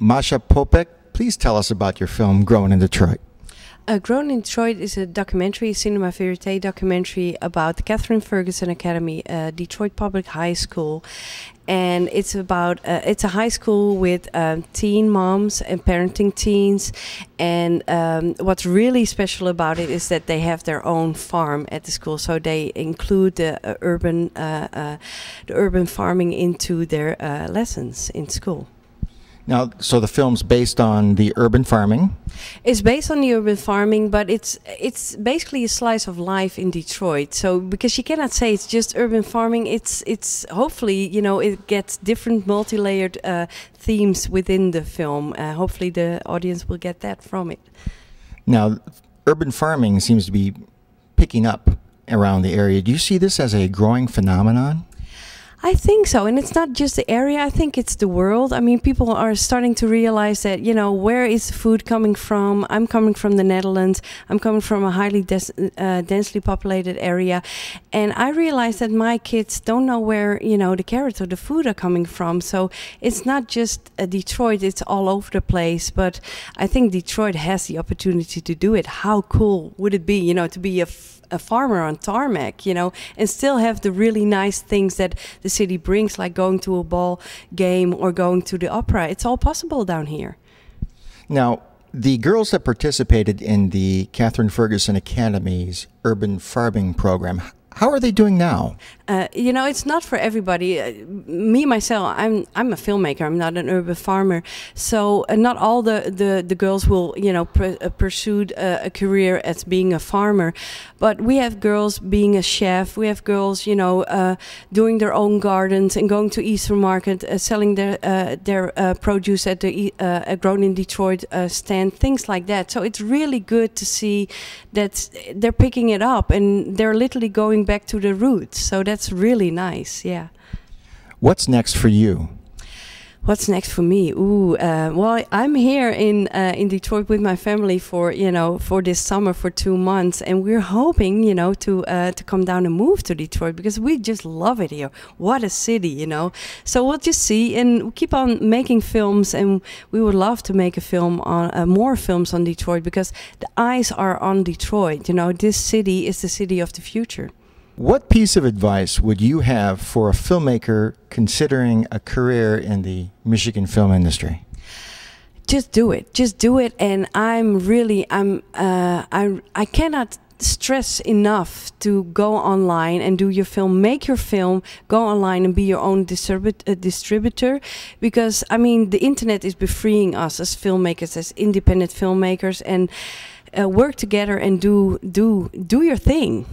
Mascha Poppenk, please tell us about your film Grown in Detroit. Uh, Grown in Detroit is a documentary, a cinema verite documentary about the Catherine Ferguson Academy, uh, Detroit Public High School, and it's about uh, it's a high school with um, teen moms and parenting teens. And um, what's really special about it is that they have their own farm at the school, so they include the uh, urban uh, uh, the urban farming into their lessons in school. Now, so the film's based on the urban farming. It's based on the urban farming, but it's it's basically a slice of life in Detroit. So because you cannot say it's just urban farming, it's it's hopefully you know it gets different multi-layered uh, themes within the film. Uh, hopefully, the audience will get that from it. Now, urban farming seems to be picking up around the area. Do you see this as a growing phenomenon? I think so. And it's not just the area, I think it's the world. I mean, people are starting to realize that, you know, where is food coming from? I'm coming from the Netherlands. I'm coming from a highly uh, densely populated area. And I realize that my kids don't know where, you know, the carrots or the food are coming from. So it's not just uh, Detroit, it's all over the place. But I think Detroit has the opportunity to do it. How cool would it be, you know, to be a a farmer on tarmac, you know, and still have the really nice things that the city brings, like going to a ball game or going to the opera. It's all possible down here. Now, the girls that participated in the Catherine Ferguson Academy's urban farming program, how are they doing now? Uh, you know, it's not for everybody. Uh, me myself, I'm I'm a filmmaker. I'm not an urban farmer, so uh, not all the, the, the girls will you know pr- uh, pursue uh, a career as being a farmer. But we have girls being a chef. We have girls, you know, uh, doing their own gardens and going to Eastern Market, selling their their produce at the Grown in Detroit stand, things like that. So it's really good to see that they're picking it up and they're literally going back to the roots. So that's really nice. Yeah. What's next for you? What's next for me? Ooh, uh, well, I'm here in uh, in Detroit with my family for you know for this summer for two months, and we're hoping you know to uh, to come down and move to Detroit because we just love it here. What a city, you know. So we'll just see and we keep on making films, and we would love to make a film on uh, more films on Detroit because the eyes are on Detroit. You know, this city is the city of the future. What piece of advice would you have for a filmmaker considering a career in the Michigan film industry? Just do it. Just do it. And I'm really, I'm, uh, I, I cannot stress enough to go online and do your film make your film go online and be your own uh, distributor because i mean the internet is befreeing us as filmmakers as independent filmmakers and uh, work together and do do do your thing